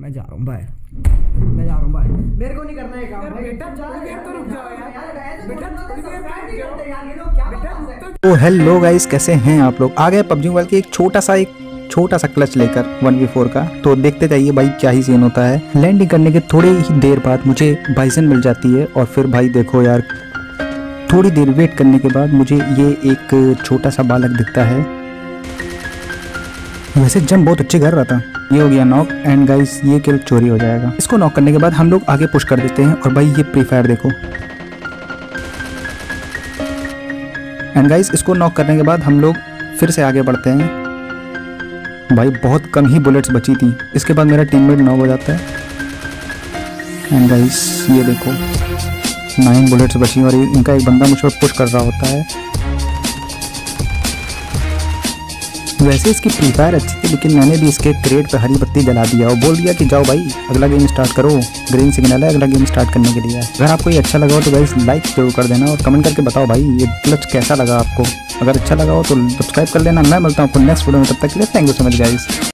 मैं जा रहा हूँ बाय मैं जा रहा हूँ बाय मेरे को नहीं करना है काम। बेटा, थोड़ी देर तो रुक जाओ यार। बेटा, थोड़ी देर तो जाओ। यार ये लोग क्या बेटा, है? तो हेलो गाइस कैसे हैं आप लोग आ गए पबजी मोबाइल के एक छोटा सा एक छोटा सा क्लच लेकर 1v4 का तो देखते जाइए भाई क्या ही सीन होता है लैंडिंग करने के थोड़ी ही देर बाद मुझे बाइसन मिल जाती है और फिर भाई देखो यार थोड़ी देर वेट करने के बाद मुझे ये एक छोटा सा बालक दिखता है वैसे जंप बहुत अच्छे कर रहा था ये हो गया नॉक एंड गाइस ये किल चोरी हो जाएगा। इसको नॉक करने के बाद हम लोग आगे पुश कर देते हैं, और भाई ये प्री फायर देखो। एंड गाइस इसको नॉक करने के बाद हम लोग फिर से आगे बढ़ते हैं। भाई, बहुत कम ही बुलेट्स बची थी। इसके बाद मेरा टीममेट नॉक हो जाता है। एंड गाइस ये देखो। नाइन बुलेट्स बची और इनका एक बंदा मुझ पर पुश कर रहा होता है। वैसे इसकी फ्री फायर अच्छी थी, लेकिन मैंने भी इसके क्रेट पर हरी पत्ती जला दिया और बोल दिया कि जाओ भाई, अगला गेम स्टार्ट करो। ग्रीन सिग्नल है, अगला गेम स्टार्ट करने के लिए। अगर आपको ये अच्छा लगा हो तो गाइस लाइक ज़रूर कर देना और कमेंट करके बताओ भाई, ये क्लच कैसा लगा आपको। अगर अच्छा लगा हो तो सब्सक्राइब कर लेना। मैं मिलता हूँ आपको नेक्स्ट वीडियो में, तब तक के लिए thank you so much guys